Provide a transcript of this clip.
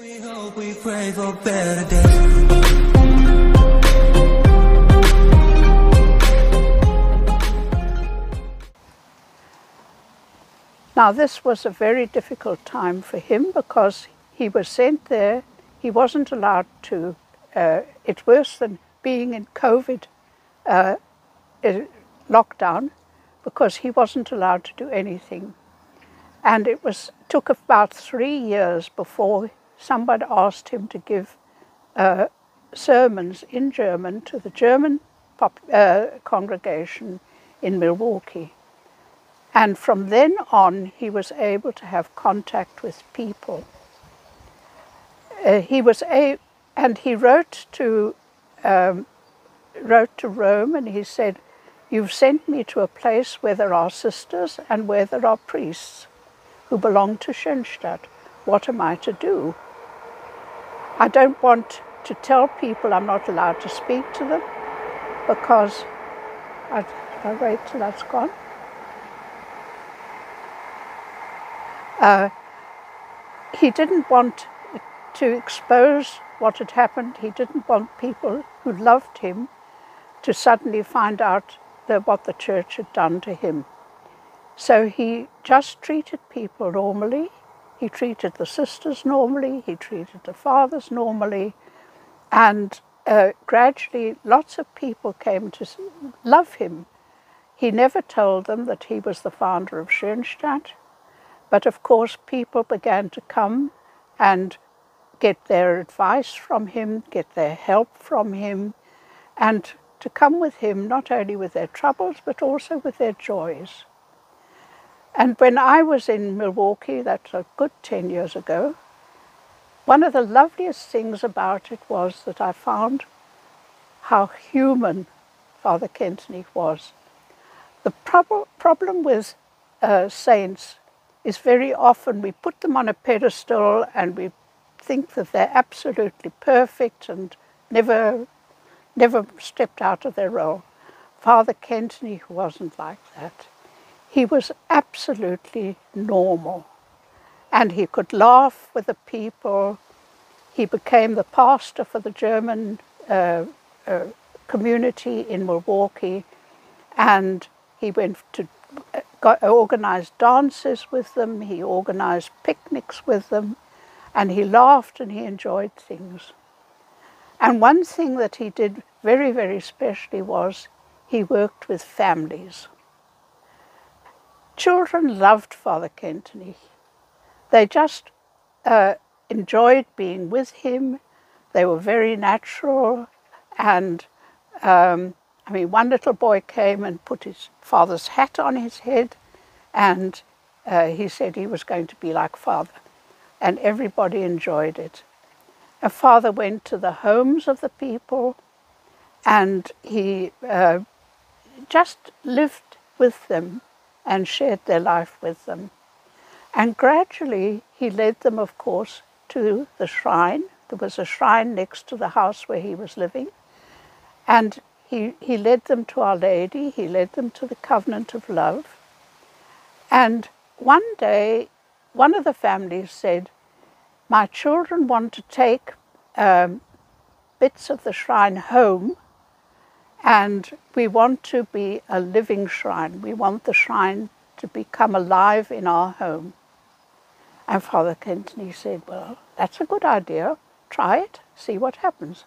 We hope we pray for better days. Now, this was a very difficult time for him because he was sent there. He wasn't allowed to, uh, it's worse than being in COVID uh, lockdown because he wasn't allowed to do anything. And it was took about three years before somebody asked him to give uh, sermons in German to the German uh, congregation in Milwaukee. And from then on, he was able to have contact with people. Uh, he was a, and he wrote to, um, wrote to Rome, and he said, "You've sent me to a place where there are sisters and where there are priests who belong to Schönstatt. What am I to do? I don't want to tell people I'm not allowed to speak to them because I, I wait till that's gone." Uh, he didn't want to expose what had happened. He didn't want people who loved him to suddenly find out what the church had done to him. So he just treated people normally. He treated the sisters normally. He treated the fathers normally. And uh, gradually, lots of people came to love him. He never told them that he was the founder of Schönstatt. But of course, people began to come and get their advice from him, get their help from him, and to come with him not only with their troubles but also with their joys. And when I was in Milwaukee, that's a good 10 years ago, one of the loveliest things about it was that I found how human Father Kentenich was. The prob- problem with uh, saints is very often we put them on a pedestal and we think that they're absolutely perfect and never, never stepped out of their role. Father Kentenich wasn't like that. He was absolutely normal and he could laugh with the people. He became the pastor for the German uh, uh, community in Milwaukee and he went to got, organized dances with them, he organized picnics with them, and he laughed and he enjoyed things. And one thing that he did very, very specially was he worked with families. Children loved Father Kentenich. They just uh, enjoyed being with him. They were very natural and um, I mean, one little boy came and put his father's hat on his head, and uh, he said he was going to be like father, and everybody enjoyed it. And father went to the homes of the people, and he uh, just lived with them and shared their life with them. And gradually, he led them, of course, to the shrine. There was a shrine next to the house where he was living. And he, he led them to Our Lady, he led them to the covenant of love. And one day, one of the families said, My children want to take um, bits of the shrine home, and we want to be a living shrine. We want the shrine to become alive in our home. And Father Kentenich said, Well, that's a good idea. Try it, see what happens.